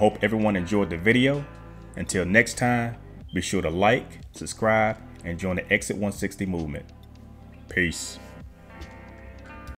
hope everyone enjoyed the video. Until next time, be sure to like, subscribe, and join the Exit 160 movement. Peace.